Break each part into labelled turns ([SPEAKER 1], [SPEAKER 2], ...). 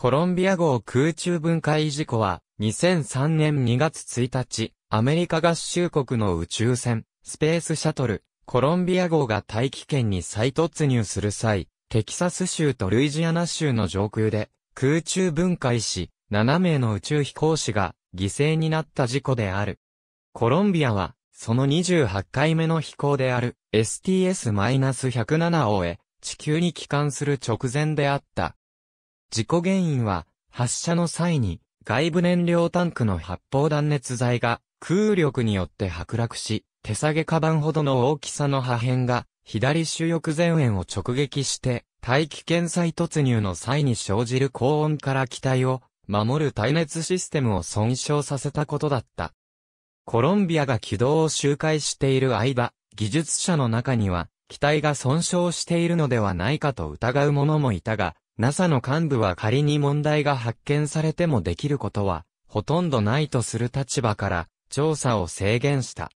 [SPEAKER 1] コロンビア号空中分解事故は、2003年2月1日、アメリカ合衆国の宇宙船、スペースシャトル、コロンビア号が大気圏に再突入する際、テキサス州とルイジアナ州の上空で空中分解し、7名の宇宙飛行士が犠牲になった事故である。コロンビアは、その28回目の飛行である STS-107 を終え、地球に帰還する直前であった。事故原因は、発射の際に、外部燃料タンクの発泡断熱材が空力によって剥落し、手提げカバンほどの大きさの破片が左主翼前縁を直撃して大気圏再突入の際に生じる高温から機体を守る耐熱システムを損傷させたことだった。コロンビアが軌道を周回している間、技術者の中には機体が損傷しているのではないかと疑う者もいたが、NASA の幹部は仮に問題が発見されてもできることは、ほとんどないとする立場から、調査を制限した。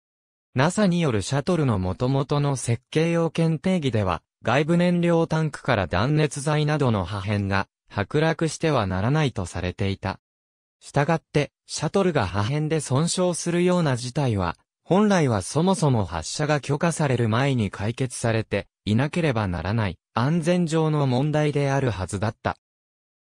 [SPEAKER 1] NASA によるシャトルの元々の設計要件定義では、外部燃料タンクから断熱材などの破片が、剥落してはならないとされていた。したがって、シャトルが破片で損傷するような事態は、本来はそもそも発射が許可される前に解決されていなければならない安全上の問題であるはずだった。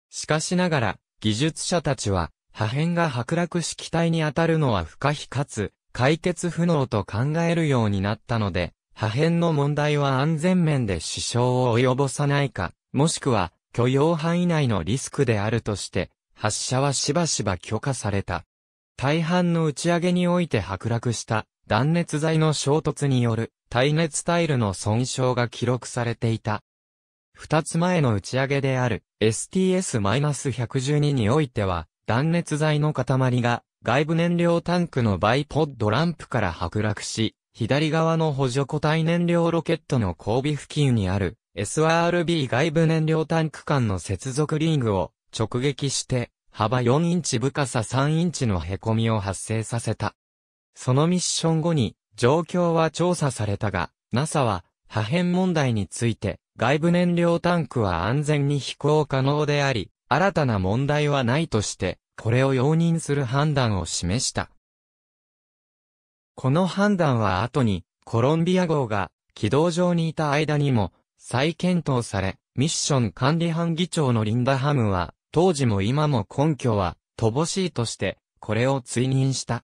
[SPEAKER 1] しかしながら、技術者たちは、破片が剥落し機体に当たるのは不可避かつ、解決不能と考えるようになったので、破片の問題は安全面で支障を及ぼさないか、もしくは許容範囲内のリスクであるとして、発射はしばしば許可された。大半の打ち上げにおいて剥落した断熱材の衝突による耐熱タイルの損傷が記録されていた。二つ前の打ち上げである STS-112 においては断熱材の塊が外部燃料タンクのバイポッドランプから剥落し、左側の補助固体燃料ロケットの後尾付近にある SRB 外部燃料タンク間の接続リングを直撃して幅4インチ深さ3インチの凹みを発生させた。そのミッション後に状況は調査されたが、NASA は破片問題について外部燃料タンクは安全に飛行可能であり、新たな問題はないとして、これを容認する判断を示した。この判断は後に、コロンビア号が軌道上にいた間にも再検討され、ミッション管理班議長のリンダ・ハムは、当時も今も根拠は乏しいとして、これを追認した。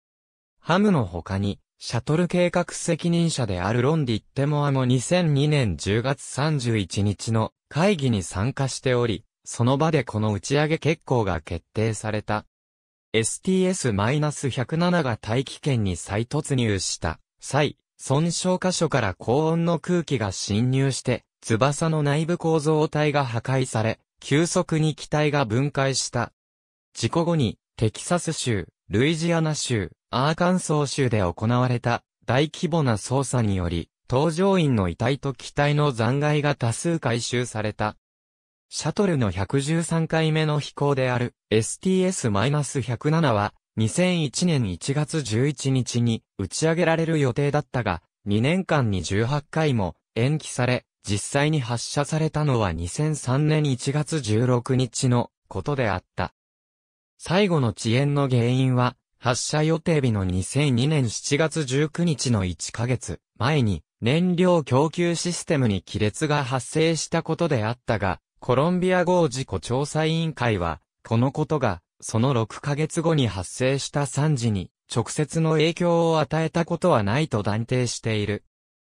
[SPEAKER 1] ハムの他に、シャトル計画責任者であるロンディッテモアも2002年10月31日の会議に参加しており、その場でこの打ち上げ決行が決定された。STS-107 が大気圏に再突入した際、損傷箇所から高温の空気が侵入して、翼の内部構造体が破壊され、急速に機体が分解した。事故後に、テキサス州、ルイジアナ州、アーカンソー州で行われた大規模な捜査により、搭乗員の遺体と機体の残骸が多数回収された。シャトルの113回目の飛行である STS-107 は2001年1月11日に打ち上げられる予定だったが、2年間に18回も延期され、実際に発射されたのは2003年1月16日のことであった。最後の遅延の原因は、発射予定日の2002年7月19日の1ヶ月前に燃料供給システムに亀裂が発生したことであったが、コロンビア号事故調査委員会は、このことがその6ヶ月後に発生した惨事に直接の影響を与えたことはないと断定している。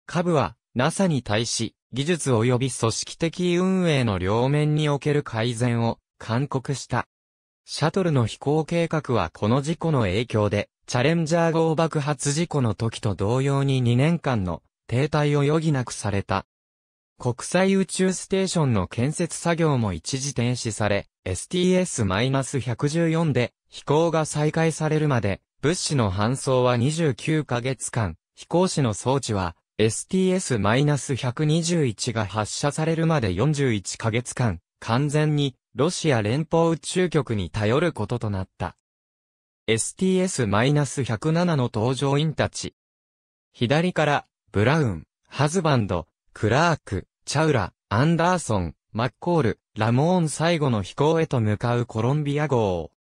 [SPEAKER 1] 株は NASA に対し技術及び組織的運営の両面における改善を勧告した。シャトルの飛行計画はこの事故の影響で、チャレンジャー号爆発事故の時と同様に2年間の停滞を余儀なくされた。国際宇宙ステーションの建設作業も一時停止され、STS-114 で飛行が再開されるまで、物資の搬送は29ヶ月間、飛行士の装置は STS-121 が発射されるまで41ヶ月間、完全にロシア連邦宇宙局に頼ることとなった。STS-107 の搭乗員たち。左から、ブラウン、ハズバンド、クラーク、チャウラ、アンダーソン、マッコール、ラモーン最後の飛行へと向かうコロンビア号。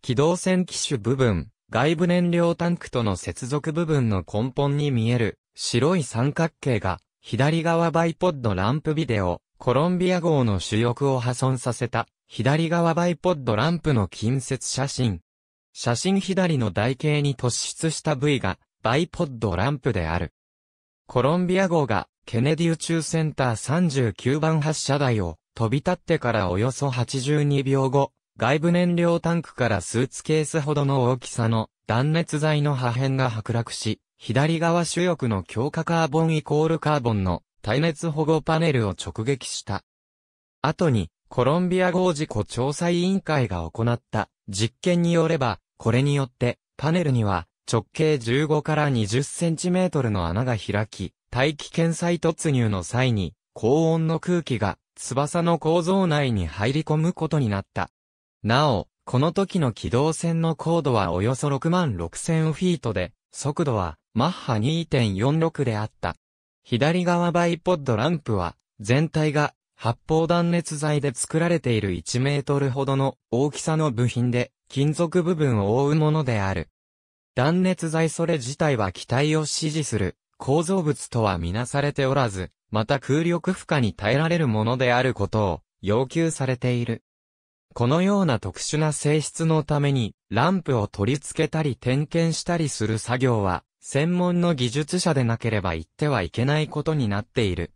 [SPEAKER 1] 機動船機種部分、外部燃料タンクとの接続部分の根本に見える白い三角形が左側バイポッドランプビデオ、コロンビア号の主翼を破損させた左側バイポッドランプの近接写真。写真左の台形に突出した部位がバイポッドランプである。コロンビア号がケネディ宇宙センター39番発射台を飛び立ってからおよそ82秒後、外部燃料タンクからスーツケースほどの大きさの断熱材の破片が剥落し、左側主翼の強化カーボンイコールカーボンの耐熱保護パネルを直撃した。後に、コロンビア号事故調査委員会が行った実験によれば、これによってパネルには直径15から20センチメートルの穴が開き、大気圏再突入の際に高温の空気が翼の構造内に入り込むことになった。なお、この時の軌道線の高度はおよそ6万6000フィートで、速度はマッハ2.46であった。左側バイポッドランプは、全体が発泡断熱材で作られている1メートルほどの大きさの部品で、金属部分を覆うものである。断熱材それ自体は機体を支持する構造物とはみなされておらず、また空力負荷に耐えられるものであることを要求されている。このような特殊な性質のために、ランプを取り付けたり点検したりする作業は、専門の技術者でなければ言ってはいけないことになっている。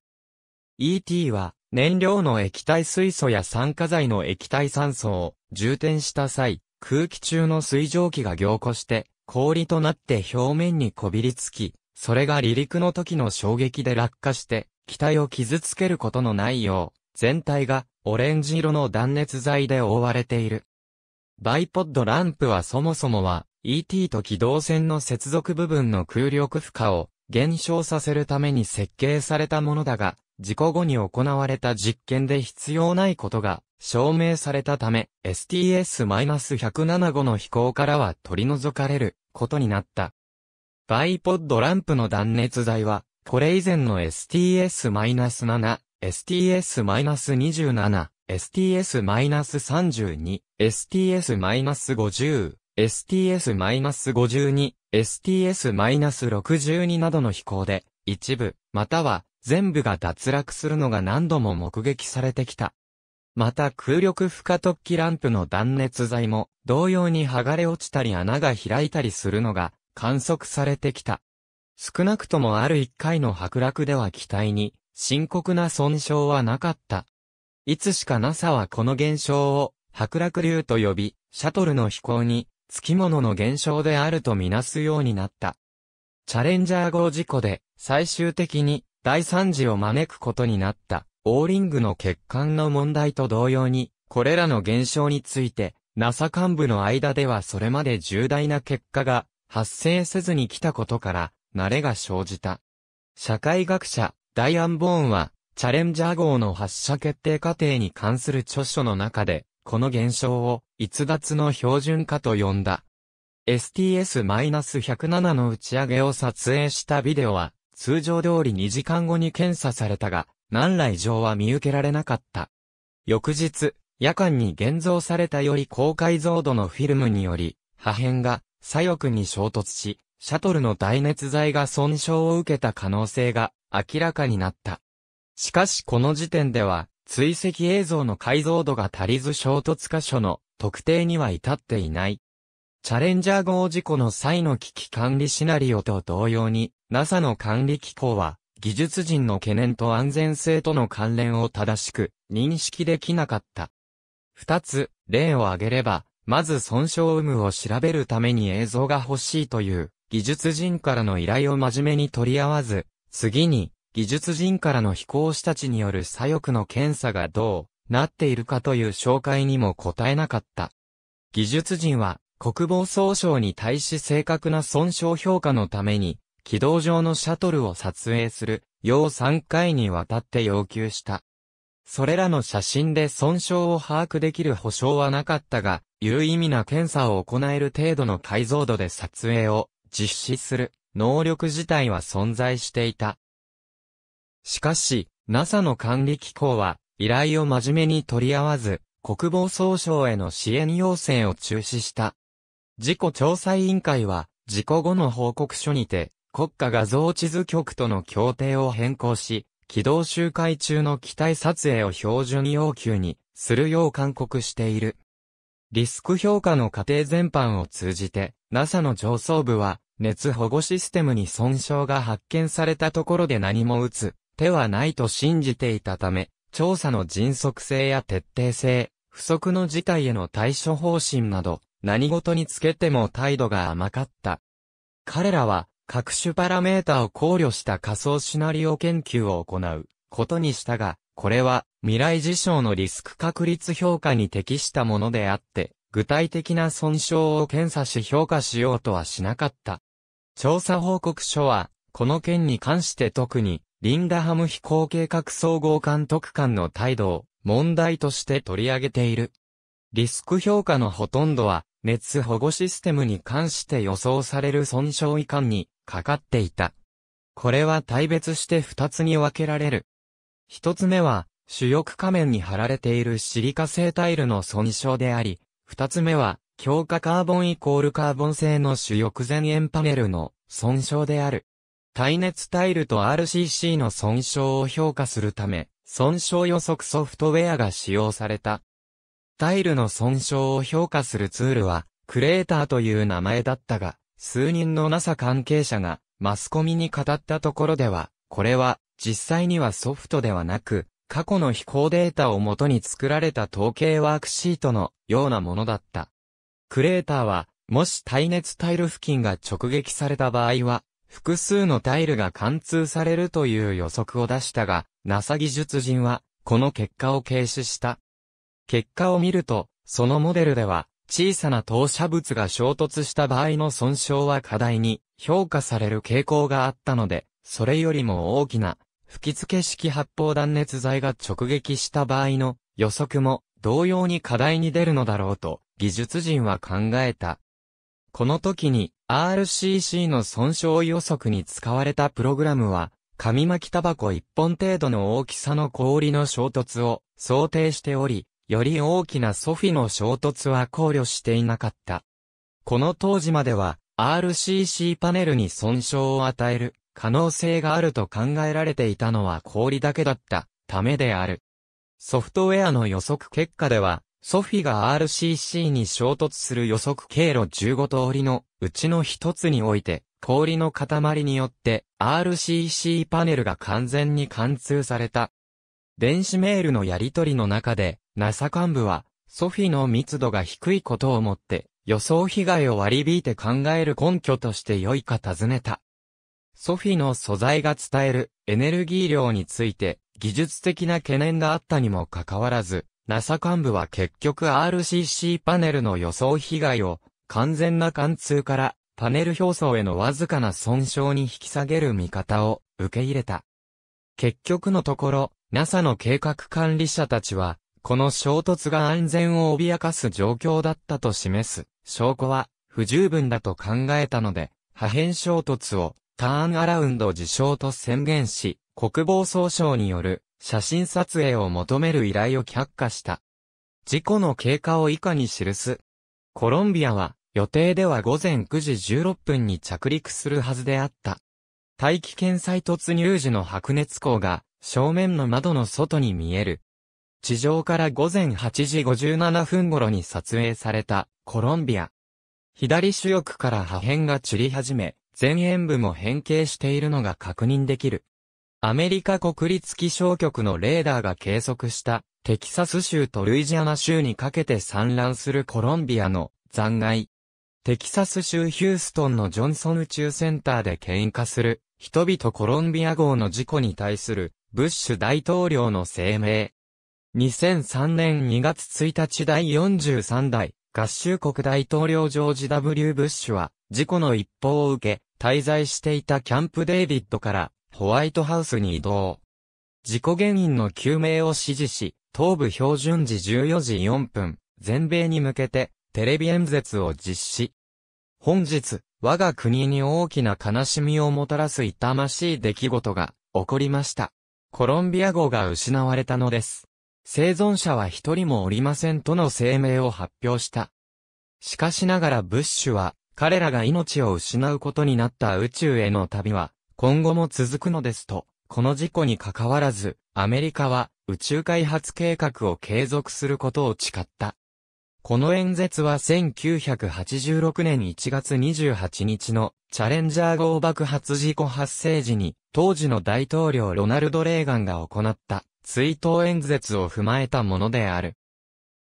[SPEAKER 1] ET は、燃料の液体水素や酸化剤の液体酸素を充填した際、空気中の水蒸気が凝固して、氷となって表面にこびりつき、それが離陸の時の衝撃で落下して、機体を傷つけることのないよう、全体がオレンジ色の断熱材で覆われている。バイポッドランプはそもそもは ET と軌道線の接続部分の空力負荷を減少させるために設計されたものだが、事故後に行われた実験で必要ないことが証明されたため STS-175 の飛行からは取り除かれることになった。バイポッドランプの断熱材はこれ以前の STS-7 STS-27、STS-32、STS-50、STS-52、STS-62 などの飛行で、一部、または全部が脱落するのが何度も目撃されてきた。また空力負荷突起ランプの断熱材も同様に剥がれ落ちたり穴が開いたりするのが観測されてきた。少なくともある一回の剥落では機体に深刻な損傷はなかった。いつしか NASA はこの現象を、白落流と呼び、シャトルの飛行に、付き物の現象であるとみなすようになった。チャレンジャー号事故で、最終的に、大惨事を招くことになった、オーリングの欠陥の問題と同様に、これらの現象について、NASA 幹部の間ではそれまで重大な結果が発生せずに来たことから、慣れが生じた。社会学者、ダイアン・ボーンは、チャレンジャー号の発射決定過程に関する著書の中で、この現象を逸脱の標準化と呼んだ。STS-107 の打ち上げを撮影したビデオは、通常通り2時間後に検査されたが、何ら異常は見受けられなかった。翌日、夜間に現像されたより高解像度のフィルムにより、破片が左翼に衝突し、シャトルの耐熱材が損傷を受けた可能性が明らかになった。しかしこの時点では、追跡映像の解像度が足りず衝突箇所の特定には至っていない。チャレンジャー号事故の際の危機管理シナリオと同様に、NASA の管理機構は、技術人の懸念と安全性との関連を正しく認識できなかった。二つ、例を挙げれば、まず損傷有無を調べるために映像が欲しいという技術人からの依頼を真面目に取り合わず、次に、技術人からの飛行士たちによる左翼の検査がどうなっているかという紹介にも答えなかった。技術人は国防総省に対し正確な損傷評価のために軌道上のシャトルを撮影するよう3回にわたって要求した。それらの写真で損傷を把握できる保証はなかったが、有意味な検査を行える程度の解像度で撮影を実施する能力自体は存在していた。しかし、NASA の管理機構は、依頼を真面目に取り合わず、国防総省への支援要請を中止した。事故調査委員会は、事故後の報告書にて、国家画像地図局との協定を変更し、軌道周回中の機体撮影を標準要求にするよう勧告している。リスク評価の過程全般を通じて、NASA の上層部は、熱保護システムに損傷が発見されたところで何も打つ手はないと信じていたため、調査の迅速性や徹底性、不測の事態への対処方針など、何事につけても態度が甘かった。彼らは、各種パラメータを考慮した仮想シナリオ研究を行うことにしたが、これは未来事象のリスク確率評価に適したものであって、具体的な損傷を検査し評価しようとはしなかった。調査報告書は、この件に関して特に、リンダハム飛行計画総合監督官の態度を問題として取り上げている。リスク評価のほとんどは、熱保護システムに関して予想される損傷遺憾にかかっていた。これは大別して二つに分けられる。一つ目は、主翼仮面に貼られているシリカ製タイルの損傷であり、二つ目は、強化カーボンイコールカーボン製の主翼前縁パネルの損傷である。耐熱タイルと RCC の損傷を評価するため、損傷予測ソフトウェアが使用された。タイルの損傷を評価するツールは、クレーターという名前だったが、数人の NASA 関係者がマスコミに語ったところでは、これは実際にはソフトではなく、過去の飛行データをもとに作られた統計ワークシートのようなものだった。クレーターは、もし耐熱タイル付近が直撃された場合は、複数のタイルが貫通されるという予測を出したが、NASA 技術人は、この結果を軽視した。結果を見ると、そのモデルでは、小さな投射物が衝突した場合の損傷は課題に評価される傾向があったので、それよりも大きな吹き付け式発泡断熱材が直撃した場合の予測も同様に課題に出るのだろうと技術人は考えた。この時に RCC の損傷予測に使われたプログラムは、紙巻きタバコ1本程度の大きさの氷の衝突を想定しており、より大きなソフィの衝突は考慮していなかった。この当時までは RCC パネルに損傷を与える可能性があると考えられていたのは氷だけだったためである。ソフトウェアの予測結果では、ソフィが RCC に衝突する予測経路15通りのうちの一つにおいて、氷の塊によって RCC パネルが完全に貫通された。電子メールのやり取りの中で、NASA 幹部は、ソフィの密度が低いことをもって、予想被害を割り引いて考える根拠として良いか尋ねた。ソフィの素材が伝えるエネルギー量について技術的な懸念があったにもかかわらず、NASA 幹部は結局 RCC パネルの予想被害を完全な貫通からパネル表層へのわずかな損傷に引き下げる見方を受け入れた。結局のところ、NASA の計画管理者たちは、この衝突が安全を脅かす状況だったと示す証拠は不十分だと考えたので、破片衝突をターンアラウンド事象と宣言し、国防総省による写真撮影を求める依頼を却下した。事故の経過を以下に記す。コロンビアは予定では午前9時16分に着陸するはずであった。大気圏再突入時の白熱光が正面の窓の外に見える。地上から午前8時57分頃に撮影されたコロンビア。左主翼から破片が散り始め、前縁部も変形しているのが確認できる。アメリカ国立気象局のレーダーが計測したテキサス州とルイジアナ州にかけて散乱するコロンビアの残骸。テキサス州ヒューストンのジョンソン宇宙センターで喧嘩する人々コロンビア号の事故に対するブッシュ大統領の声明。2003年2月1日第43代合衆国大統領ジョージ W. ブッシュは事故の一報を受け滞在していたキャンプデイビッドからホワイトハウスに移動。事故原因の究明を指示し、東部標準時14時4分、全米に向けてテレビ演説を実施。本日、我が国に大きな悲しみをもたらす痛ましい出来事が起こりました。コロンビア号が失われたのです。生存者は一人もおりませんとの声明を発表した。しかしながらブッシュは、彼らが命を失うことになった宇宙への旅は、今後も続くのですと、この事故に関わらず、アメリカは宇宙開発計画を継続することを誓った。この演説は1986年1月28日のチャレンジャー号爆発事故発生時に当時の大統領ロナルド・レーガンが行った追悼演説を踏まえたものである。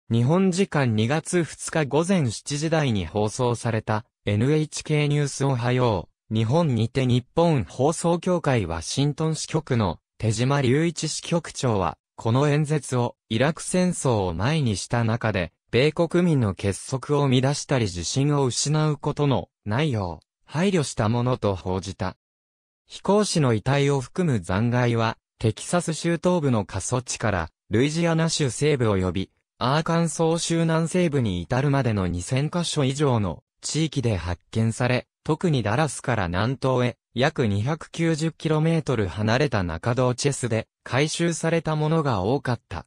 [SPEAKER 1] 日本時間2月2日午前7時台に放送された NHK ニュースおはよう。日本にて日本放送協会ワシントン支局の手島隆一支局長はこの演説をイラク戦争を前にした中で米国民の結束を乱したり自信を失うことのないよう配慮したものと報じた。飛行士の遺体を含む残骸はテキサス州東部の過疎地からルイジアナ州西部及びアーカンソー州南西部に至るまでの2000カ所以上の地域で発見され、特にダラスから南東へ約 290km 離れた中道チェスで回収されたものが多かった。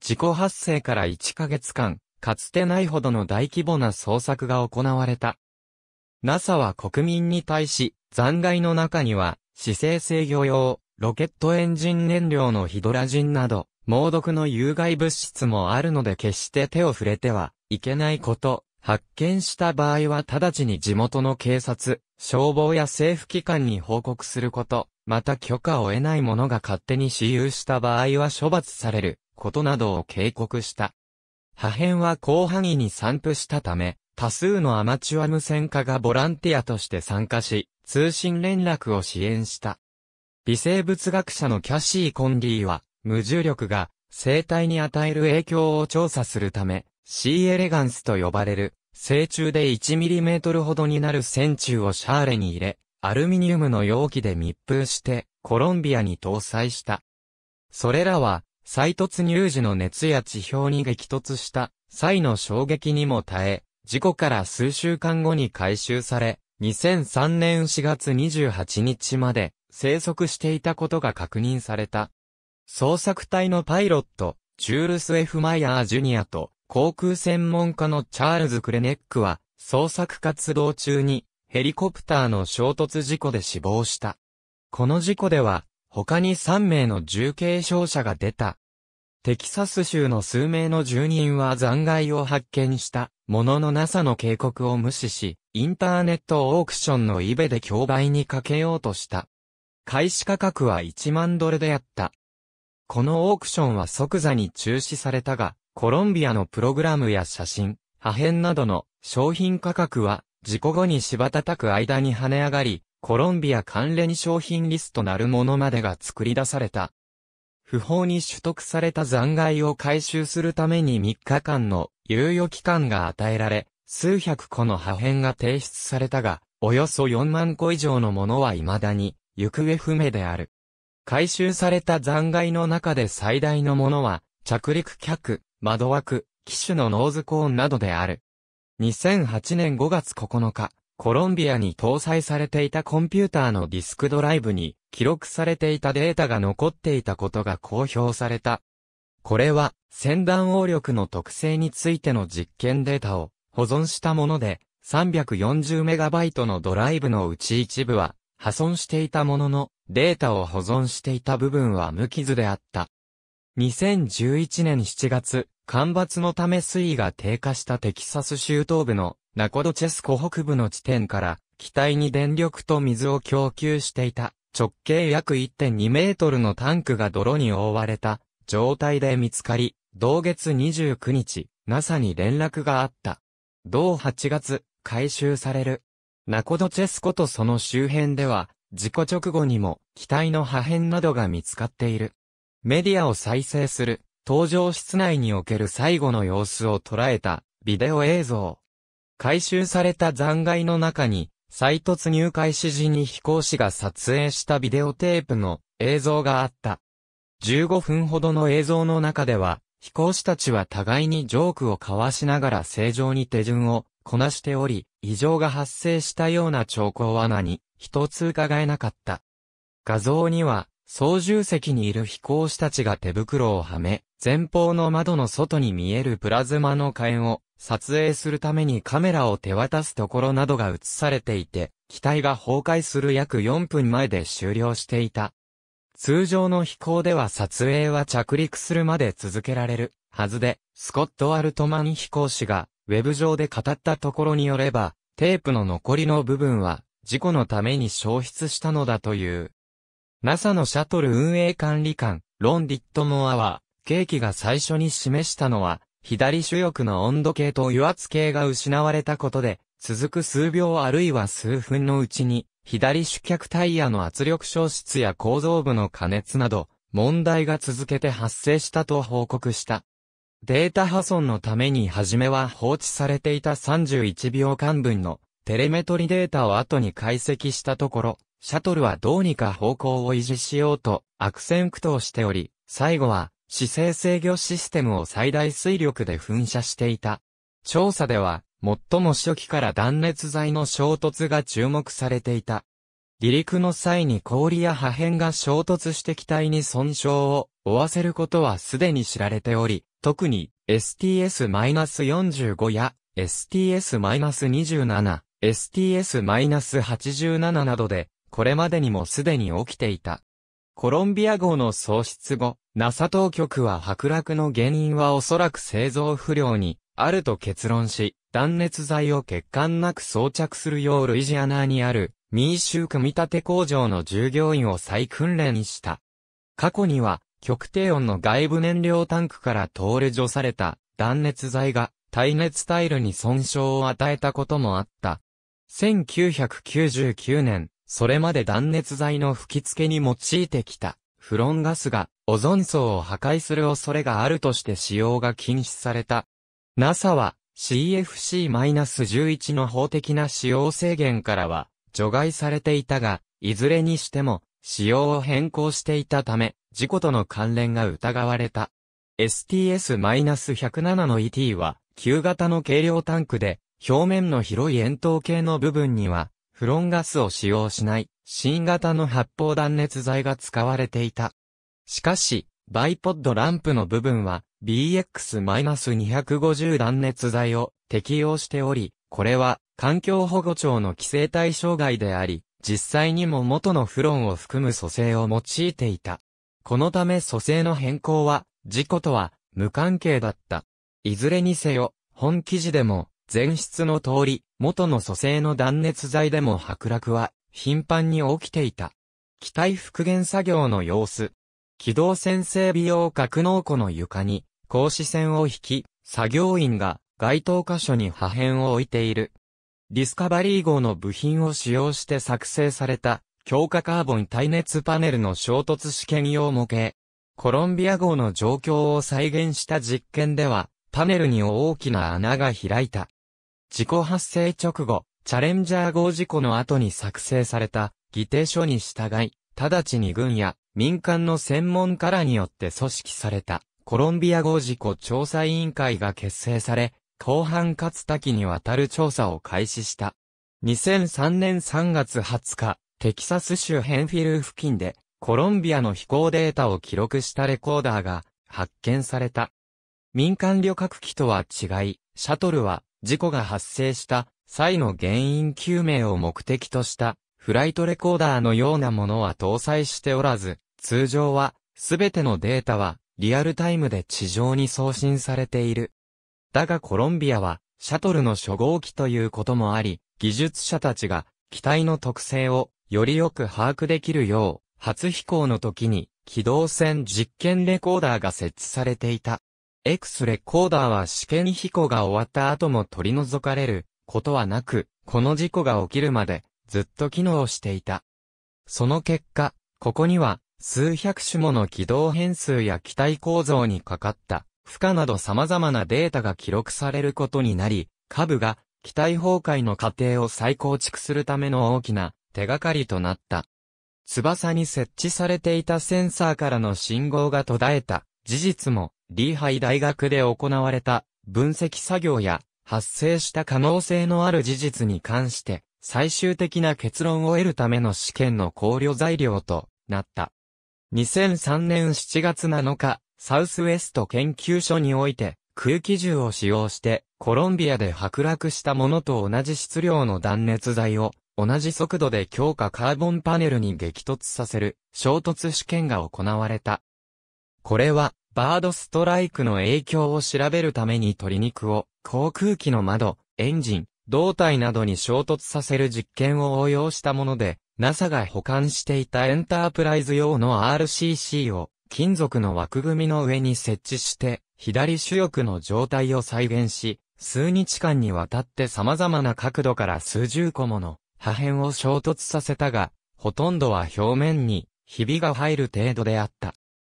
[SPEAKER 1] 事故発生から1ヶ月間、かつてないほどの大規模な捜索が行われた。NASA は国民に対し、残骸の中には、姿勢制御用、ロケットエンジン燃料のヒドラジンなど、猛毒の有害物質もあるので決して手を触れてはいけないこと、発見した場合は直ちに地元の警察、消防や政府機関に報告すること、また許可を得ない者が勝手に私有した場合は処罰される。ことなどを警告した。破片は広範囲に散布したため、多数のアマチュア無線化がボランティアとして参加し、通信連絡を支援した。微生物学者のキャシー・コンリーは、無重力が生体に与える影響を調査するため、シーエレガンスと呼ばれる、成虫で 1mm ほどになる線虫をシャーレに入れ、アルミニウムの容器で密封して、コロンビアに搭載した。それらは、再突入時の熱や地表に激突した際の衝撃にも耐え、事故から数週間後に回収され、2003年4月28日まで生息していたことが確認された。捜索隊のパイロット、チュールス・エフ・マイヤー・ジュニアと航空専門家のチャールズ・クレネックは捜索活動中にヘリコプターの衝突事故で死亡した。この事故では他に3名の重軽傷者が出た。テキサス州の数名の住人は残骸を発見したものの NASA の警告を無視し、インターネットオークションのイベで競売にかけようとした。開始価格は1万ドルであった。このオークションは即座に中止されたが、コロンビアのプログラムや写真、破片などの商品価格は事故後に柴叩く間に跳ね上がり、コロンビア関連商品リストなるものまでが作り出された。不法に取得された残骸を回収するために3日間の猶予期間が与えられ、数百個の破片が提出されたが、およそ4万個以上のものは未だに行方不明である。回収された残骸の中で最大のものは、着陸脚、窓枠、機首のノーズコーンなどである。2008年5月9日、コロンビアに搭載されていたコンピューターのディスクドライブに記録されていたデータが残っていたことが公表された。これは、先端応力の特性についての実験データを保存したもので、340MB のドライブのうち一部は破損していたものの、データを保存していた部分は無傷であった。2011年7月、干ばつのため水位が低下したテキサス州東部のナコドチェス湖北部の地点から、機体に電力と水を供給していた直径約1.2メートルのタンクが泥に覆われた状態で見つかり、同月29日、NASA に連絡があった。同8月、回収される。ナコドチェス湖とその周辺では、事故直後にも機体の破片などが見つかっている。メディアを再生する、搭乗室内における最後の様子を捉えたビデオ映像。回収された残骸の中に、再突入開始時に飛行士が撮影したビデオテープの映像があった。15分ほどの映像の中では、飛行士たちは互いにジョークを交わしながら正常に手順をこなしており、異常が発生したような兆候は何、一つ伺えなかった。画像には、操縦席にいる飛行士たちが手袋をはめ、前方の窓の外に見えるプラズマの火炎を撮影するためにカメラを手渡すところなどが映されていて、機体が崩壊する約4分前で終了していた。通常の飛行では撮影は着陸するまで続けられるはずで、スコット・アルトマン飛行士がウェブ上で語ったところによれば、テープの残りの部分は事故のために消失したのだという。NASA のシャトル運営管理官、ロン・ディットモアは、ケーキが最初に示したのは、左主翼の温度計と油圧計が失われたことで、続く数秒あるいは数分のうちに、左主脚タイヤの圧力消失や構造部の加熱など、問題が続けて発生したと報告した。データ破損のために初めは放置されていた31秒間分のテレメトリデータを後に解析したところ、シャトルはどうにか方向を維持しようと悪戦苦闘しており、最後は姿勢制御システムを最大水力で噴射していた。調査では、最も初期から断熱材の衝突が注目されていた。離陸の際に氷や破片が衝突して機体に損傷を負わせることはすでに知られており、特に STS-45 や STS-27、STS-87 などで、これまでにもすでに起きていた。コロンビア号の喪失後、NASA 当局は剥落の原因はおそらく製造不良にあると結論し、断熱材を欠陥なく装着するようルイジアナにある民衆組み立て工場の従業員を再訓練した。過去には、極低温の外部燃料タンクから通る除された断熱材が耐熱タイルに損傷を与えたこともあった。1999年、それまで断熱材の吹き付けに用いてきた、フロンガスが、オゾン層を破壊する恐れがあるとして使用が禁止された。NASA は、CFC-11 の法的な使用制限からは、除外されていたが、いずれにしても、使用を変更していたため、事故との関連が疑われた。STS-107 の ET は、旧型の軽量タンクで、表面の広い円筒形の部分には、フロンガスを使用しない、新型の発泡断熱材が使われていた。しかし、バイポッドランプの部分は、BX-250 断熱材を適用しており、これは、環境保護庁の規制対象外であり、実際にも元のフロンを含む組成を用いていた。このため組成の変更は、事故とは無関係だった。いずれにせよ、本記事でも、前室の通り、元の組成の断熱材でも剥落は頻繁に起きていた。機体復元作業の様子。機動線整備用格納庫の床に、格子線を引き、作業員が該当箇所に破片を置いている。ディスカバリー号の部品を使用して作成された強化カーボン耐熱パネルの衝突試験用模型。コロンビア号の状況を再現した実験では、パネルに大きな穴が開いた。事故発生直後、チャレンジャー号事故の後に作成された議定書に従い、直ちに軍や民間の専門家らによって組織されたコロンビア号事故調査委員会が結成され、広範かつ多岐にわたる調査を開始した。2003年3月20日、テキサス州ヘンフィル付近でコロンビアの飛行データを記録したレコーダーが発見された。民間旅客機とは違い、シャトルは事故が発生した際の原因究明を目的としたフライトレコーダーのようなものは搭載しておらず、通常はすべてのデータはリアルタイムで地上に送信されている。だがコロンビアはシャトルの初号機ということもあり、技術者たちが機体の特性をよりよく把握できるよう、初飛行の時に機動戦実験レコーダーが設置されていた。X レコーダーは試験飛行が終わった後も取り除かれることはなく、この事故が起きるまでずっと機能していた。その結果、ここには数百種もの軌道変数や機体構造にかかった負荷など様々なデータが記録されることになり、下部が機体崩壊の過程を再構築するための大きな手がかりとなった。翼に設置されていたセンサーからの信号が途絶えた事実もリーハイ大学で行われた分析作業や発生した可能性のある事実に関して最終的な結論を得るための試験の考慮材料となった。2003年7月7日、サウスウェスト研究所において、空気銃を使用して、コロンビアで剥落したものと同じ質量の断熱材を、同じ速度で強化カーボンパネルに激突させる、衝突試験が行われた。これは、バードストライクの影響を調べるために鶏肉を、航空機の窓、エンジン、胴体などに衝突させる実験を応用したもので、NASA が保管していたエンタープライズ用の RCC を金属の枠組みの上に設置して、左主翼の状態を再現し、数日間にわたって様々な角度から数十個もの破片を衝突させたが、ほとんどは表面にひびが入る程度であった。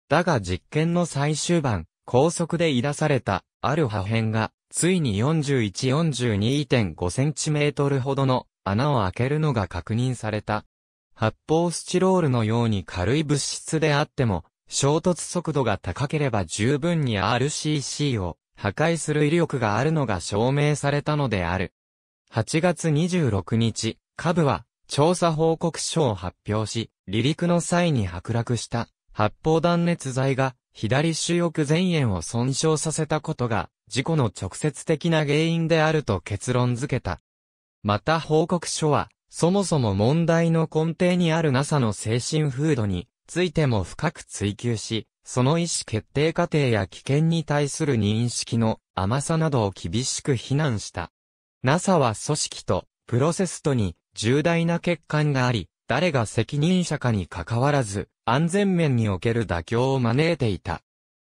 [SPEAKER 1] だが実験の最終盤、高速でい出されたある破片が、ついに41-42.5センチメートルほどの穴を開けるのが確認された。発泡スチロールのように軽い物質であっても、衝突速度が高ければ十分に RCC を破壊する威力があるのが証明されたのである。8月26日、カブは調査報告書を発表し、離陸の際に剥落した発泡断熱材が左主翼前縁を損傷させたことが事故の直接的な原因であると結論付けた。また報告書は、そもそも問題の根底にある NASA の精神風土についても深く追求し、その意思決定過程や危険に対する認識の甘さなどを厳しく非難した。NASA は組織とプロセスとに重大な欠陥があり、誰が責任者かに関わらず、安全面における妥協を招いていた。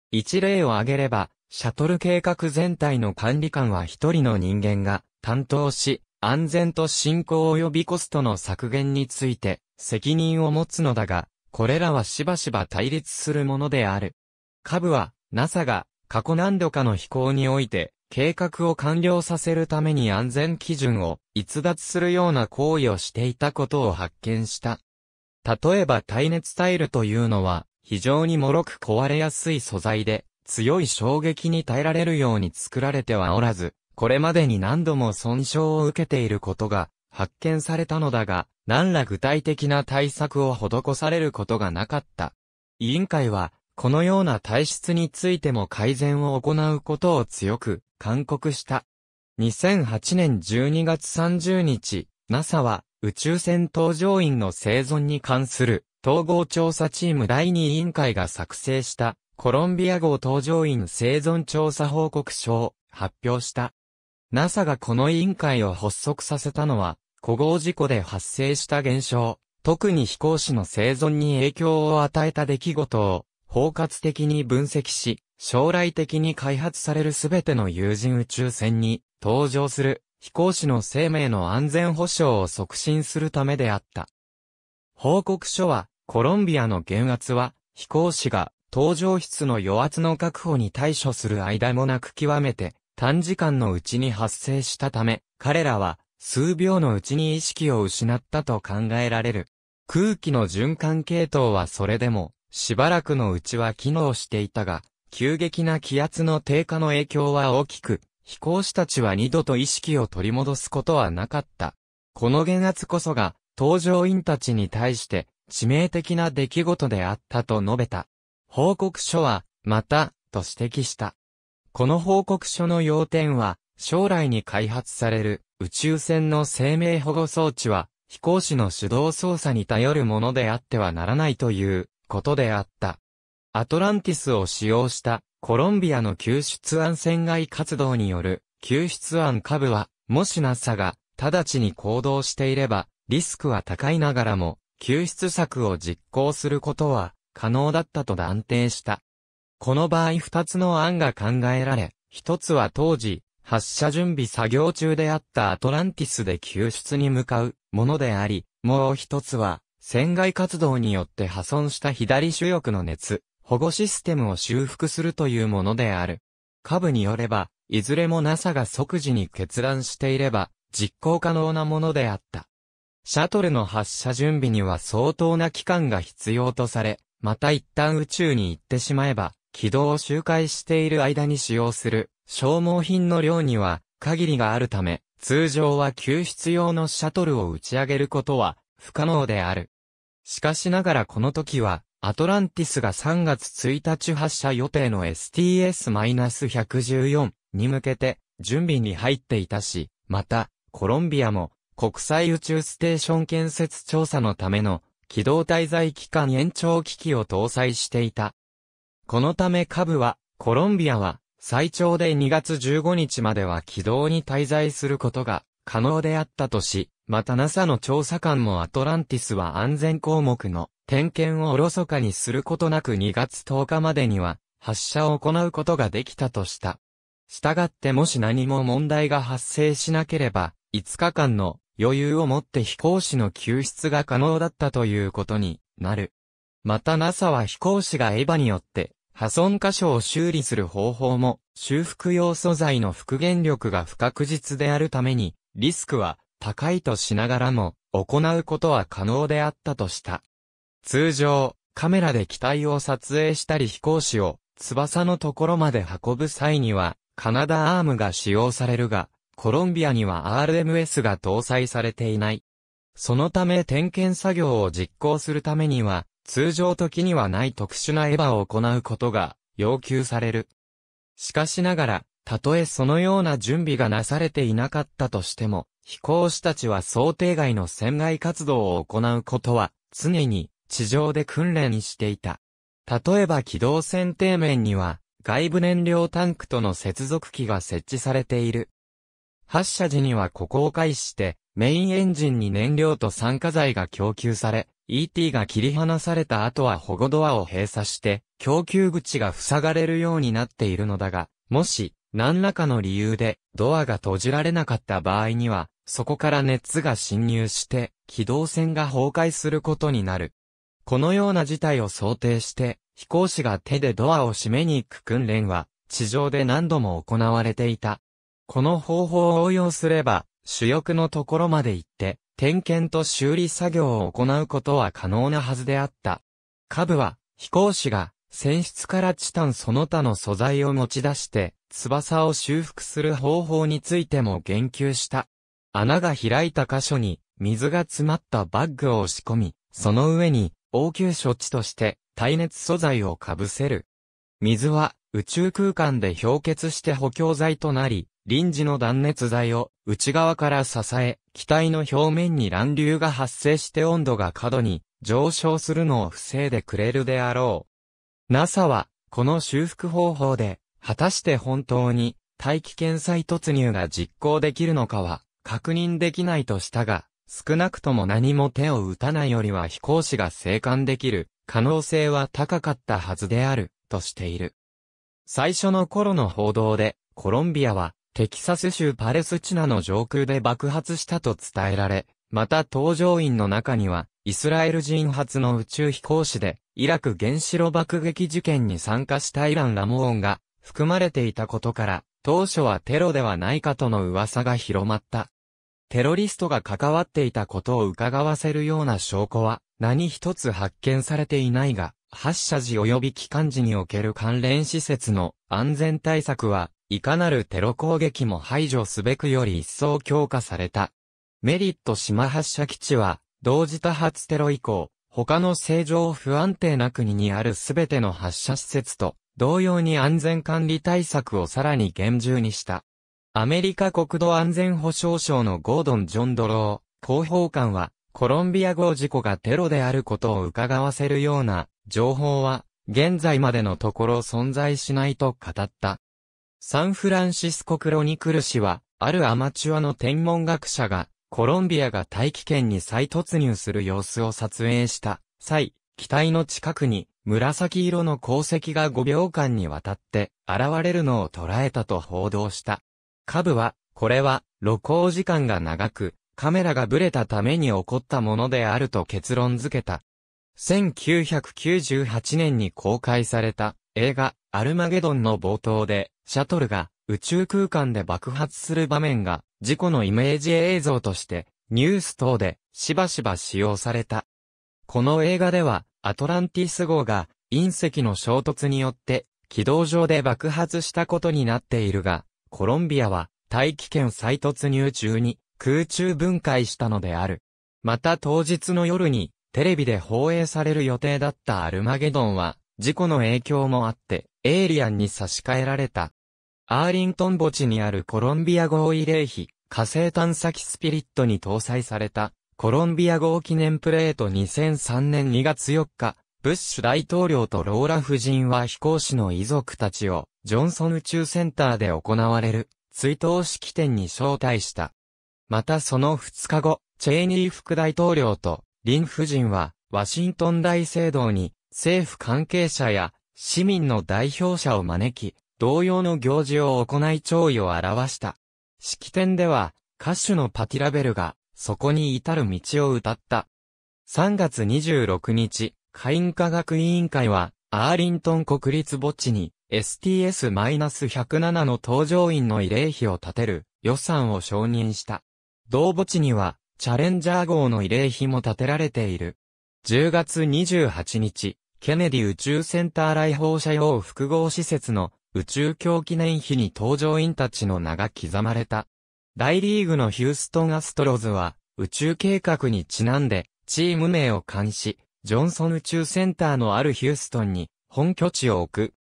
[SPEAKER 1] 一例を挙げれば、シャトル計画全体の管理官は一人の人間が担当し、安全と進行及びコストの削減について責任を持つのだが、これらはしばしば対立するものである。株は、NASA が過去何度かの飛行において、計画を完了させるために安全基準を逸脱するような行為をしていたことを発見した。例えば耐熱タイルというのは、非常に脆く壊れやすい素材で、強い衝撃に耐えられるように作られてはおらず、これまでに何度も損傷を受けていることが発見されたのだが、何ら具体的な対策を施されることがなかった。委員会は、このような体質についても改善を行うことを強く勧告した。2008年12月30日、NASA は宇宙船搭乗員の生存に関する統合調査チーム第2委員会が作成したコロンビア号搭乗員生存調査報告書を発表した。NASA がこの委員会を発足させたのは古豪事故で発生した現象、特に飛行士の生存に影響を与えた出来事を包括的に分析し、将来的に開発されるすべての有人宇宙船に登場する飛行士の生命の安全保障を促進するためであった。報告書は、コロンビアの減圧は、飛行士が搭乗室の余圧の確保に対処する間もなく極めて短時間のうちに発生したため、彼らは数秒のうちに意識を失ったと考えられる。空気の循環系統はそれでも、しばらくのうちは機能していたが、急激な気圧の低下の影響は大きく、飛行士たちは二度と意識を取り戻すことはなかった。この減圧こそが、搭乗員たちに対して、致命的な出来事であったと述べた。報告書は、また、と指摘した。この報告書の要点は、将来に開発される宇宙船の生命保護装置は、飛行士の手動操作に頼るものであってはならないということであった。アトランティスを使用したコロンビアの救出案船外活動による救出案下部は、もし NASA が直ちに行動していれば、リスクは高いながらも、救出策を実行することは可能だったと断定した。この場合二つの案が考えられ、一つは当時、発射準備作業中であったアトランティスで救出に向かうものであり、もう一つは、船外活動によって破損した左主翼の熱、保護システムを修復するというものである。下部によれば、いずれも NASA が即時に決断していれば、実行可能なものであった。シャトルの発射準備には相当な期間が必要とされ、また一旦宇宙に行ってしまえば、軌道を周回している間に使用する消耗品の量には限りがあるため、通常は救出用のシャトルを打ち上げることは不可能である。しかしながらこの時はアトランティスが3月1日発射予定の STS-114 に向けて準備に入っていたし、また、コロンビアも国際宇宙ステーション建設調査のための機動滞在期間延長機器を搭載していた。このため下部は、コロンビアは最長で2月15日までは軌道に滞在することが可能であったとし、また NASA の調査官もアトランティスは安全項目の点検をおろそかにすることなく2月10日までには発射を行うことができたとした。したがってもし何も問題が発生しなければ、5日間の余裕をもって飛行士の救出が可能だったということになる。また NASA は飛行士がエヴァによって破損箇所を修理する方法も修復用素材の復元力が不確実であるためにリスクは高いとしながらも行うことは可能であったとした。通常、カメラで機体を撮影したり飛行士を翼のところまで運ぶ際にはカナダアームが使用されるが、コロンビアには RMS が搭載されていない。そのため点検作業を実行するためには、通常時にはない特殊なエヴァを行うことが要求される。しかしながら、たとえそのような準備がなされていなかったとしても、飛行士たちは想定外の船外活動を行うことは、常に地上で訓練していた。例えば機動船底面には、外部燃料タンクとの接続機が設置されている。発射時にはここを介して、メインエンジンに燃料と酸化剤が供給され、ET が切り離された後は保護ドアを閉鎖して、供給口が塞がれるようになっているのだが、もし、何らかの理由で、ドアが閉じられなかった場合には、そこから熱が侵入して、機動船が崩壊することになる。このような事態を想定して、飛行士が手でドアを閉めに行く訓練は、地上で何度も行われていた。この方法を応用すれば、主翼のところまで行って、点検と修理作業を行うことは可能なはずであった。下部は、飛行士が、船室からチタンその他の素材を持ち出して、翼を修復する方法についても言及した。穴が開いた箇所に、水が詰まったバッグを押し込み、その上に、応急処置として、耐熱素材をかぶせる。水は、宇宙空間で氷結して補強剤となり、臨時の断熱材を内側から支え、機体の表面に乱流が発生して温度が過度に上昇するのを防いでくれるであろう。NASA は、この修復方法で、果たして本当に大気圏再突入が実行できるのかは確認できないとしたが、少なくとも何も手を打たないよりは飛行士が生還できる可能性は高かったはずである、としている。最初の頃の報道で、コロンビアはテキサス州パレスチナの上空で爆発したと伝えられ、また搭乗員の中には、イスラエル人初の宇宙飛行士で、イラク原子炉爆撃事件に参加したイラン・ラモーンが含まれていたことから、当初はテロではないかとの噂が広まった。テロリストが関わっていたことを伺わせるような証拠は何一つ発見されていないが、発射時及び帰還時における関連施設の安全対策はいかなるテロ攻撃も排除すべくより一層強化された。メリット島発射基地は、同時多発テロ以降、他の正常不安定な国にあるすべての発射施設と、同様に安全管理対策をさらに厳重にした。アメリカ国土安全保障省のゴードン・ジョン・ドロー、広報官は、コロンビア号事故がテロであることを伺わせるような情報は、現在までのところ存在しないと語った。サンフランシスコクロニクル氏は、あるアマチュアの天文学者が、コロンビアが大気圏に再突入する様子を撮影した際、機体の近くに紫色の鉱石が5秒間にわたって現れるのを捉えたと報道した。下部は、これは露光時間が長く、カメラがブレたために起こったものであると結論付けた。1998年に公開された映画アルマゲドンの冒頭でシャトルが宇宙空間で爆発する場面が事故のイメージ映像としてニュース等でしばしば使用された。この映画ではアトランティス号が隕石の衝突によって軌道上で爆発したことになっているが、コロンビアは大気圏再突入中に空中分解したのである。また当日の夜にテレビで放映される予定だったアルマゲドンは、事故の影響もあって、エイリアンに差し替えられた。アーリントン墓地にあるコロンビア号慰霊碑、火星探査機スピリットに搭載された、コロンビア号記念プレート2003年2月4日、ブッシュ大統領とローラ夫人は飛行士の遺族たちを、ジョンソン宇宙センターで行われる、追悼式典に招待した。またその2日後、チェイニー副大統領と、リン夫人は、ワシントン大聖堂に、政府関係者や、市民の代表者を招き、同様の行事を行い弔意を表した。式典では、歌手のパティラベルが、そこに至る道を歌った。3月26日、会員科学委員会は、アーリントン国立墓地に、STS-107 の搭乗員の慰霊碑を建てる予算を承認した。同墓地には、チャレンジャー号の慰霊碑も建てられている。10月28日、ケネディ宇宙センター来訪者用複合施設の宇宙橋記念碑に搭乗員たちの名が刻まれた。大リーグのヒューストンアストロズは、宇宙計画にちなんで、チーム名を監視、ジョンソン宇宙センターのあるヒューストンに、本拠地を置く。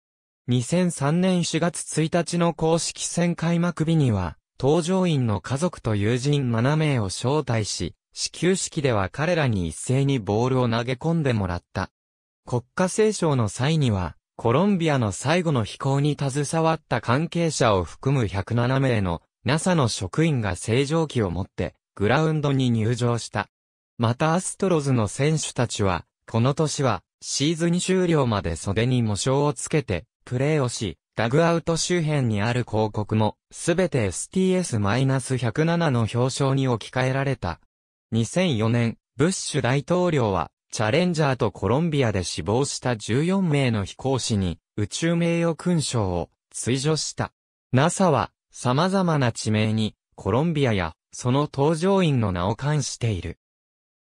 [SPEAKER 1] 2003年4月1日の公式戦開幕日には、搭乗員の家族と友人7名を招待し、始球式では彼らに一斉にボールを投げ込んでもらった。国家斉唱の際には、コロンビアの最後の飛行に携わった関係者を含む107名の NASA の職員が正常期を持ってグラウンドに入場した。またアストロズの選手たちは、この年はシーズン終了まで袖に模章をつけてプレーをし、ダグアウト周辺にある広告もすべて STS-107 の表彰に置き換えられた。2004年、ブッシュ大統領はチャレンジャーとコロンビアで死亡した14名の飛行士に宇宙名誉勲章を追助した。NASA は様々な地名にコロンビアやその搭乗員の名を冠している。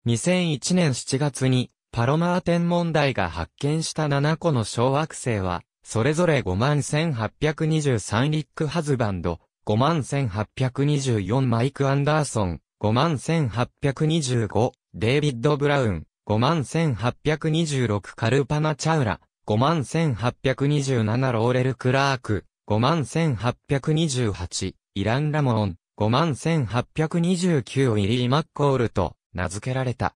[SPEAKER 1] 2001年7月にパロマー天文台が発見した7個の小惑星は、それぞれ51,823リック・ハズバンド、51,824マイク・アンダーソン、51,825デイビッド・ブラウン、51,826カルパナ・チャウラ、51,827ローレル・クラーク、51,828イラン・ラモン、51,829ウィリー・マッコールと名付けられた。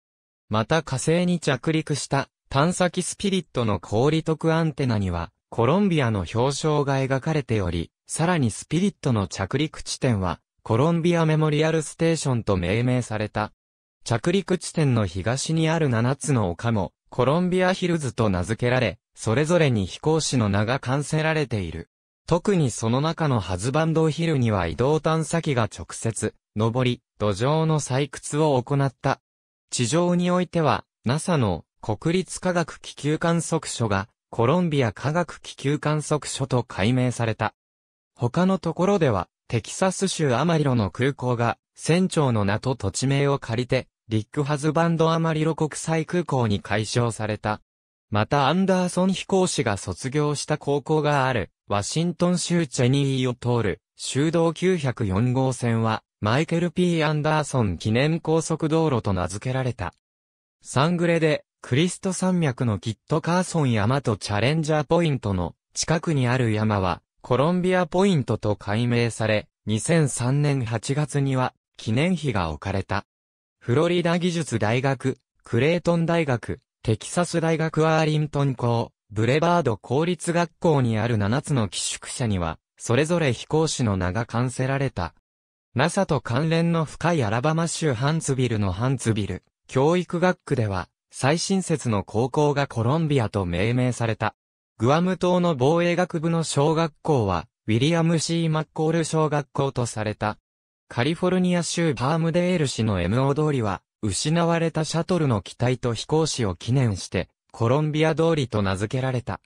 [SPEAKER 1] また火星に着陸した探査機スピリットの氷徳アンテナにはコロンビアの表彰が描かれており、さらにスピリットの着陸地点はコロンビアメモリアルステーションと命名された。着陸地点の東にある7つの丘も、コロンビアヒルズと名付けられ、それぞれに飛行士の名が冠せられている。特にその中のハズバンドヒルには移動探査機が直接、登り、土壌の採掘を行った。地上においては、NASA の国立科学気球観測所が、コロンビア科学気球観測所と改名された。他のところでは、テキサス州アマリロの空港が、船長の名と土地名を借りて、リックハズバンドアマリロ国際空港に改称された。またアンダーソン飛行士が卒業した高校がある、ワシントン州チェニーを通る、修道904号線は、マイケル・ P・ アンダーソン記念高速道路と名付けられた。サングレで、クリスト山脈のキットカーソン山とチャレンジャーポイントの近くにある山は、コロンビアポイントと改名され、2003年8月には記念碑が置かれた。フロリダ技術大学、クレートン大学、テキサス大学アーリントン校、ブレバード公立学校にある7つの寄宿舎には、それぞれ飛行士の名が冠せられた。NASA と関連の深いアラバマ州ハンツビルのハンツビル、教育学区では、最新設の高校がコロンビアと命名された。グアム島の防衛学部の小学校は、ウィリアム・シー・マッコール小学校とされた。カリフォルニア州パームデール市の MO 通りは、失われたシャトルの機体と飛行士を記念して、コロンビア通りと名付けられた。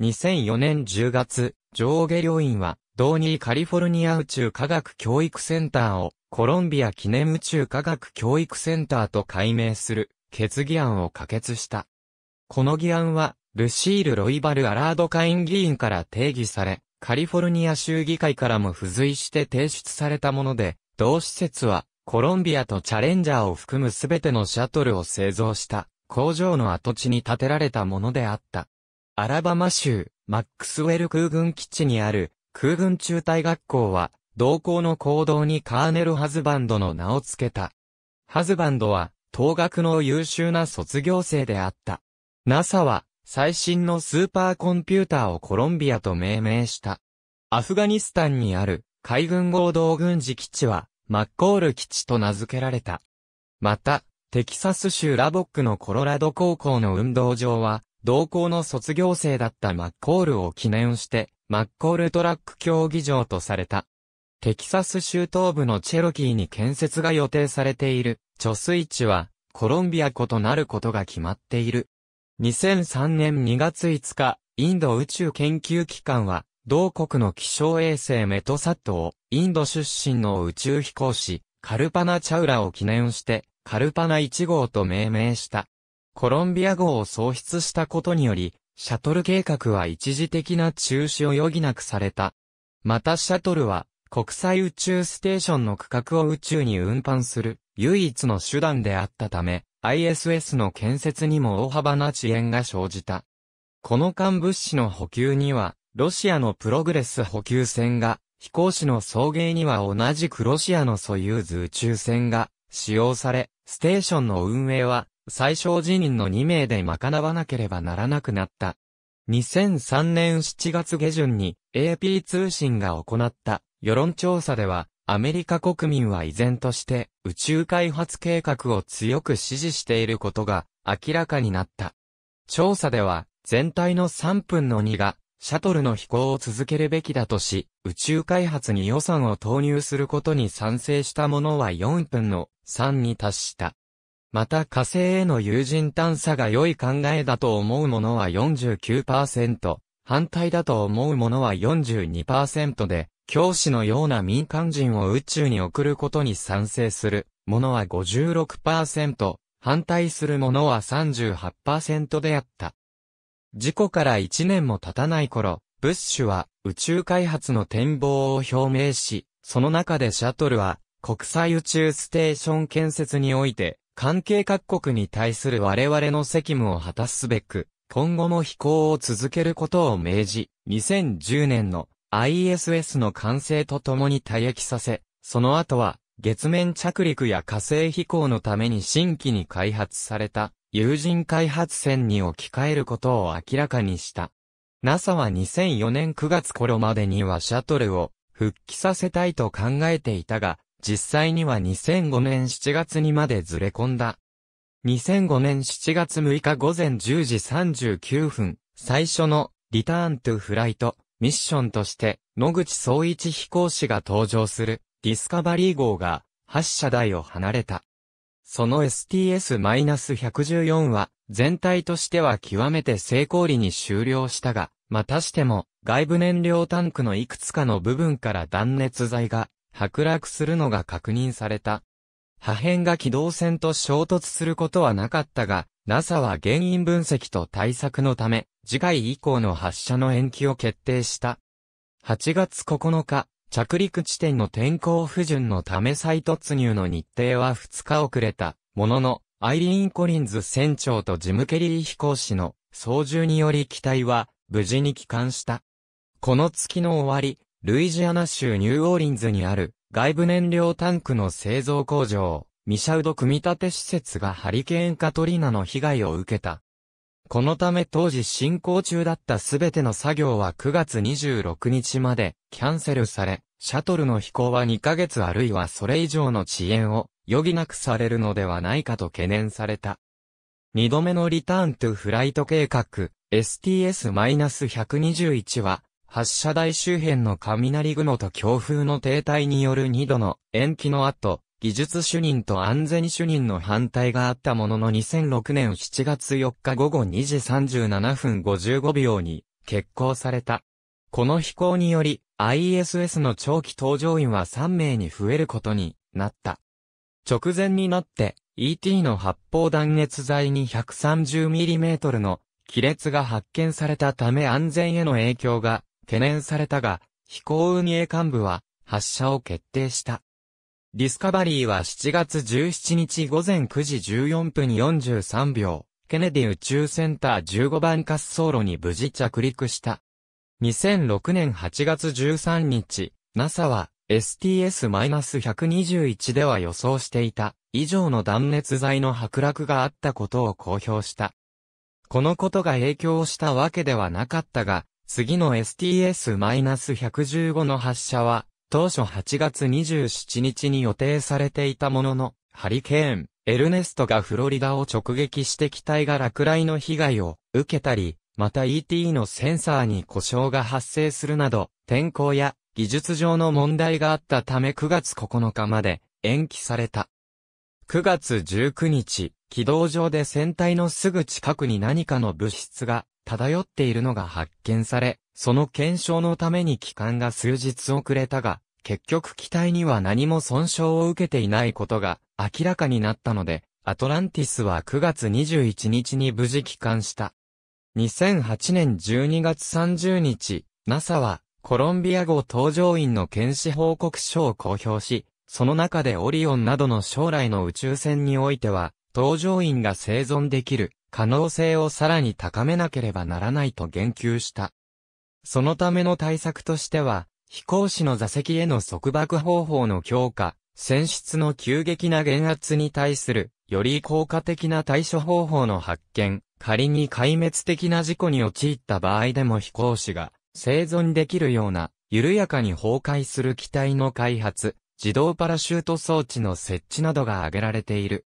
[SPEAKER 1] 2004年10月、上下両院は、ドーニーカリフォルニア宇宙科学教育センターをコロンビア記念宇宙科学教育センターと改名する決議案を可決した。この議案は、ルシール・ロイバル・アラード会員議員から定義され、カリフォルニア州議会からも付随して提出されたもので、同施設は、コロンビアとチャレンジャーを含むすべてのシャトルを製造した、工場の跡地に建てられたものであった。アラバマ州、マックスウェル空軍基地にある空軍中隊学校は、同校の行動にカーネル・ハズバンドの名を付けた。ハズバンドは、東学の優秀な卒業生であった。NASA は、最新のスーパーコンピューターをコロンビアと命名した。アフガニスタンにある海軍合同軍事基地はマッコール基地と名付けられた。また、テキサス州ラボックのコロラド高校の運動場は、同校の卒業生だったマッコールを記念して、マッコールトラック競技場とされた。テキサス州東部のチェロキーに建設が予定されている貯水池は、コロンビア湖となることが決まっている。2003年2月5日、インド宇宙研究機関は、同国の気象衛星メトサットを、インド出身の宇宙飛行士、カルパナ・チャウラを記念して、カルパナ1号と命名した。コロンビア号を喪失したことにより、シャトル計画は一時的な中止を余儀なくされた。またシャトルは、国際宇宙ステーションの区画を宇宙に運搬する唯一の手段であったため、ISS の建設にも大幅な遅延が生じた。この間物資の補給には、ロシアのプログレス補給船が、飛行士の送迎には同じくロシアのソユーズ宇宙船が使用され、ステーションの運営は最小人員の2名で賄わなければならなくなった。2003年7月下旬に AP 通信が行った世論調査ではアメリカ国民は依然として宇宙開発計画を強く支持していることが明らかになった。調査では全体の3分の2がシャトルの飛行を続けるべきだとし、宇宙開発に予算を投入することに賛成した者は4分の3に達した。また火星への有人探査が良い考えだと思う者は49%、反対だと思う者は42%で、教師のような民間人を宇宙に送ることに賛成する者は56%、反対する者は38%であった。事故から1年も経たない頃、ブッシュは宇宙開発の展望を表明し、その中でシャトルは国際宇宙ステーション建設において関係各国に対する我々の責務を果たすべく、今後も飛行を続けることを命じ、2010年の ISS の完成とともに退役させ、その後は、月面着陸や火星飛行のために新規に開発された、有人開発船に置き換えることを明らかにした。NASA は2004年9月頃までにはシャトルを復帰させたいと考えていたが、実際には2005年7月にまでずれ込んだ。2005年7月6日午前10時39分、最初のリターントゥフライトミッションとして、野口総一飛行士が登場する、ディスカバリー号が、発射台を離れた。その STS-114 は、全体としては極めて成功裏に終了したが、またしても、外部燃料タンクのいくつかの部分から断熱材が剥落するのが確認された。破片が軌道線と衝突することはなかったが、NASA は原因分析と対策のため、次回以降の発射の延期を決定した。8月9日、着陸地点の天候不順のため再突入の日程は2日遅れた。ものの、アイリーン・コリンズ船長とジム・ケリー飛行士の操縦により機体は無事に帰還した。この月の終わり、ルイジアナ州ニューオーリンズにある外部燃料タンクの製造工場、ミシャウド組み立て施設がハリケーンカトリナの被害を受けた。このため当時進行中だったすべての作業は9月26日までキャンセルされ、シャトルの飛行は2ヶ月あるいはそれ以上の遅延を余儀なくされるのではないかと懸念された。二度目のリターントゥフライト計画 STS-121 は発射台周辺の雷雲と強風の停滞による2度の延期の後、技術主任と安全主任の反対があったものの2006年7月4日午後2時37分55秒に決行された。この飛行により ISS の長期搭乗員は3名に増えることになった。直前になって ET の発泡断熱材に 130mm の亀裂が発見されたため安全への影響が懸念されたが、飛行運営幹部は発射を決定した。ディスカバリーは7月17日午前9時14分43秒、ケネディ宇宙センター15番滑走路に無事着陸した。2006年8月13日、NASA は STS-121 では予想していた以上の断熱材の剥落があったことを公表した。このことが影響したわけではなかったが、次の STS-115 の発射は、当初8月27日に予定されていたものの、ハリケーン、エルネストがフロリダを直撃して機体が落雷の被害を受けたり、また ET のセンサーに故障が発生するなど、天候や技術上の問題があったため9月9日まで延期された。9月19日、軌道上で船体のすぐ近くに何かの物質が漂っているのが発見され、その検証のために機関が数日遅れたが、結局機体には何も損傷を受けていないことが明らかになったので、アトランティスは9月21日に無事帰還した。2008年12月30日、NASA はコロンビア号搭乗員の検視報告書を公表し、その中でオリオンなどの将来の宇宙船においては、搭乗員が生存できる可能性をさらに高めなければならないと言及した。そのための対策としては、飛行士の座席への束縛方法の強化、船室の急激な減圧に対する、より効果的な対処方法の発見、仮に壊滅的な事故に陥った場合でも飛行士が生存できるような、緩やかに崩壊する機体の開発、自動パラシュート装置の設置などが挙げられている。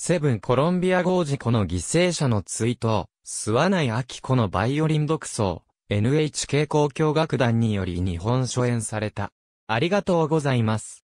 [SPEAKER 1] セブンコロンビア号事故の犠牲者の追悼、諏訪内明子のバイオリン独奏、NHK 交響楽団により日本初演された。ありがとうございます。